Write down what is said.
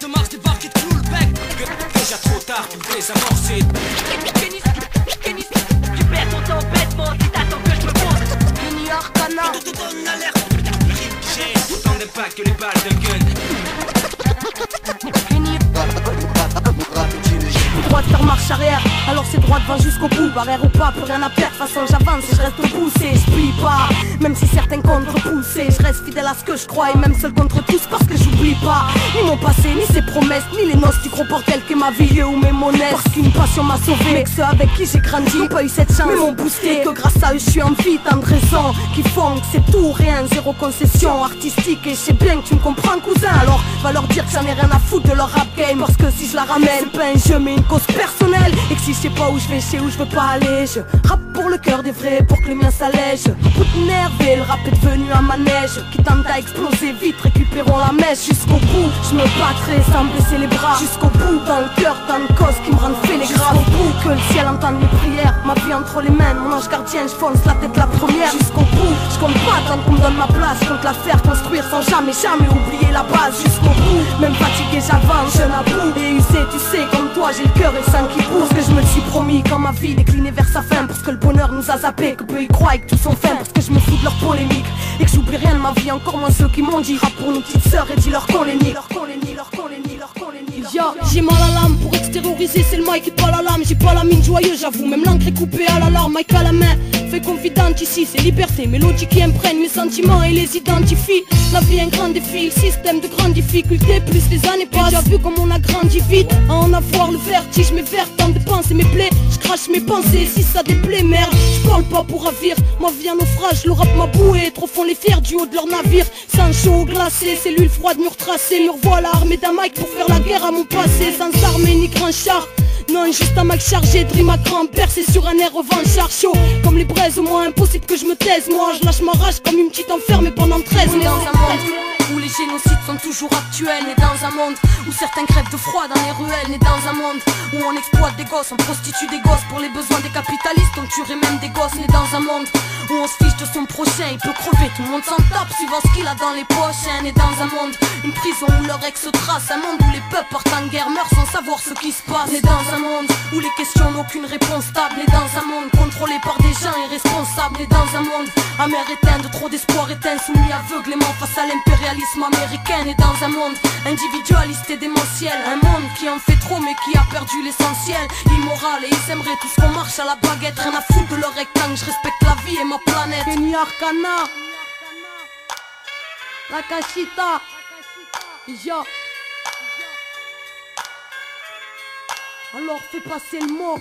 De Mars débarque et te coule bec. Déjà trop tard, tu me désamorcer Kenny, Kenny, tu perds ton temps bêtement Si t'attends que je me pose. New York, connard Donne l'alerte J'ai tant d'impact que les balles de Alors c'est droit devant jusqu'au bout. Barrière ou pas, plus rien à perdre. Façon j'avance et je reste poussé Je plie pas, même si certains contre-poussés Je reste fidèle à ce que je crois. Et même seul contre tous parce que j'oublie pas. Ni mon passé, ni ses promesses Ni les noces du gros portel que ma vie ou mes monnaies. Parce qu'une passion m'a sauvé. Mais que ceux avec qui j'ai grandi n'ont pas eu cette chance. Mais m'ont boosté Que grâce à eux je suis en vie Tant de raisons qui font que c'est tout rien Zéro concession artistique. Et je sais bien que tu me comprends cousin. Alors va leur dire que j'en ai rien à game. Parce que si je la ramène C'est pas un jeu mais une cause personnelle. Et que si je sais pas où je vais, je sais où je veux pas aller. Je rappe pour le cœur des vrais, pour que le mien s'allège. Coup de nervé, le rap est devenu un manège. Qui tente à exploser vite, récupérons la mèche. Jusqu'au bout, je me battrai sans baisser les bras. Jusqu'au bout, dans le cœur, dans le cause qui me les graves Jusqu'au bout, que le ciel entende mes prières. Ma vie entre les mains, mon ange gardien, je fonce la tête la première. Jusqu'au bout, je compte pas tant qu'on me donne ma place. Compte la faire construire sans jamais, jamais oublier la base. Jusqu'au bout, même fatigué j'avance, quand ma vie déclinait vers sa fin. Parce que le bonheur nous a zappé, que peu y croient et que tous sont fins Parce que je me fous de leur polémique Et que j'oublie rien de ma vie, encore moins ceux qui m'ont dit Rap pour nos petites sœurs et dis-leur qu'on les nie Leur qu'on les nie, leur qu'on les nie, leur qu'on les nie j'ai mal à l'âme pour extérioriser, c'est le mic qui pas la lame. J'ai pas la mine joyeuse, j'avoue, même l'encre est coupée à l'alarme Mic à la main, confidente ici, c'est liberté. Mélodie qui imprègne mes sentiments et les identifie. La vie est un grand défi, système de grandes difficultés. Plus les années passent, j'ai vu comme on a grandi vite. À en avoir le vertige, mes verres tentent de penser mes plaies. Je crache mes pensées, si ça déplaît, merde. Je parle pas pour ravir, ma vie en naufrage Le rap m'a boué, trop font les fiers du haut de leur navire. Sans chaud glacé, cellules froides, murs tracés. Me revoilà armé d'un mic pour faire la guerre à mon passé. Sans armée ni grand char non, juste un mic chargé, dream à grand percé sur un air revanchard chaud Comme les braises, au moins impossible que je me taise. Moi je lâche ma rage comme une petite enfermée pendant 13 On est dans un monde où les génocides sont toujours actuels. Né dans un monde où certains crèvent de froid dans les ruelles. Né dans un monde où on exploite des gosses, on prostitue des gosses Pour les besoins des capitalistes, on tuerait même des gosses. Né dans un monde où on se fiche de son prochain Il peut crever, tout le monde s'en tape suivant ce qu'il a dans les poches. Né dans un monde, une prison où leur ex se trace. Un monde où les peuples partent en guerre, meurent sans savoir ce qui se passe. Né dans un monde où les questions n'ont aucune réponse stable. Né dans un monde contrôlé par des gens irresponsables. Né dans un monde amer éteint de trop d'espoir éteint Soumis aveuglément face à l'impérialisme américain. Et dans un monde individualiste et démentiel. Un monde qui en fait trop mais qui a perdu l'essentiel. Immoral et ils aimeraient tous qu'on marche à la baguette. Rien à foutre de leur rectangle, je respecte la vie et ma planète. Kenny Arcana. Yo. Alors fais passer le mot